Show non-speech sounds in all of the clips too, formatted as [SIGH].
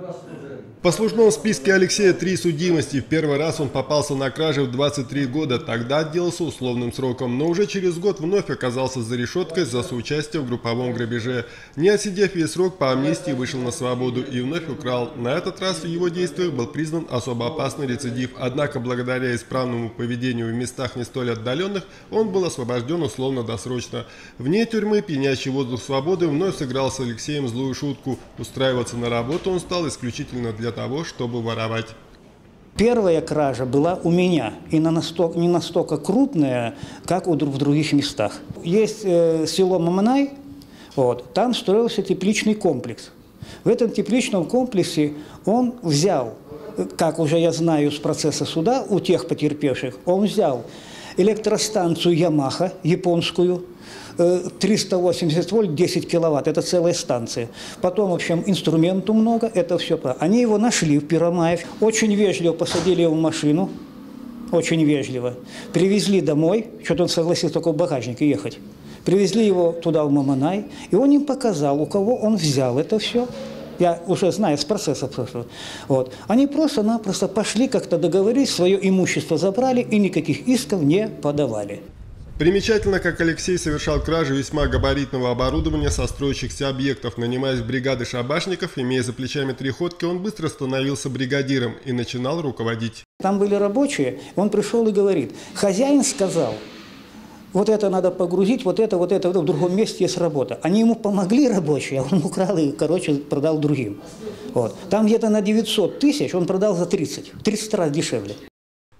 В послужном списке Алексея три судимости. В первый раз он попался на краже в 23 года, тогда отделался условным сроком, но уже через год вновь оказался за решеткой за соучастие в групповом грабеже. Не отсидев весь срок, по амнистии вышел на свободу и вновь украл. На этот раз в его действиях был признан особо опасный рецидив, однако благодаря исправному поведению в местах не столь отдаленных, он был освобожден условно-досрочно. Вне тюрьмы пьянящий воздух свободы вновь сыграл с Алексеем злую шутку. Устраиваться на работу он стал исключительно для того, чтобы воровать. Первая кража была у меня, и на настолько, не настолько крупная, как у, в других местах. Есть э, село Маманай, вот, там строился тепличный комплекс. В этом тепличном комплексе он взял, как уже я знаю с процесса суда, у тех потерпевших, он взял электростанцию «Ямаха» японскую, 380 вольт, 10 киловатт, это целая станция. Потом, в общем, инструменту много, это все. Они его нашли в Пиромаев, очень вежливо посадили его в машину, очень вежливо. Привезли домой, что-то он согласился только в багажнике ехать. Привезли его туда, в Маманай, и он им показал, у кого он взял это все. Я уже знаю с процесса просто. Вот. Они просто-напросто пошли, как-то договорились, свое имущество забрали и никаких исков не подавали. Примечательно, как Алексей совершал кражи весьма габаритного оборудования со строящихся объектов. Нанимаясь в бригады шабашников, имея за плечами три ходки, он быстро становился бригадиром и начинал руководить. Там были рабочие, он пришел и говорит, хозяин сказал, вот это надо погрузить, вот это, вот это, в другом месте есть работа. Они ему помогли рабочие, а он [LAUGHS] украл и, короче, продал другим. Вот. Там где-то на 900 тысяч он продал за 30, 30 раз дешевле.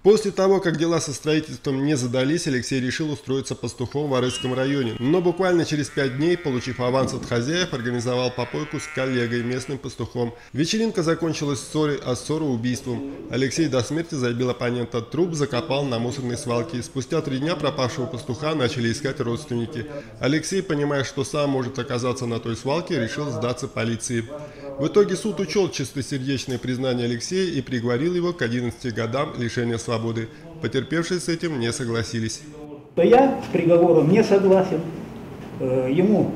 После того, как дела со строительством не задались, Алексей решил устроиться пастухом в Арысском районе. Но буквально через пять дней, получив аванс от хозяев, организовал попойку с коллегой, местным пастухом. Вечеринка закончилась ссорой, а ссора убийством. Алексей до смерти забил оппонента, труп закопал на мусорной свалке. Спустя три дня пропавшего пастуха начали искать родственники. Алексей, понимая, что сам может оказаться на той свалке, решил сдаться полиции. В итоге суд учел чистосердечное признание Алексея и приговорил его к 11 годам лишения свободы. Потерпевшие с этим не согласились. Я с приговором не согласен. Э, ему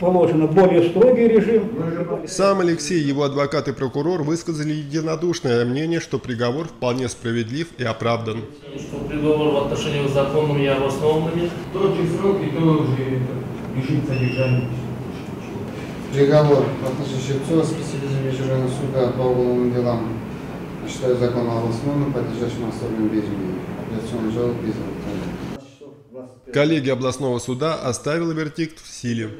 положено более строгий режим. Сам Алексей, его адвокат и прокурор высказали единодушное мнение, что приговор вполне справедлив и оправдан. Что приговор в отношении с законом и обоснованными. Тот же срок и тот же режим содержания. Приговор относительно Щипцова специализированного суда по уголовным делам считаю закон обоснованным, подлежащим оставлению без изменений. Апелляционный жалоб без Коллегия областного суда оставила вердикт в силе.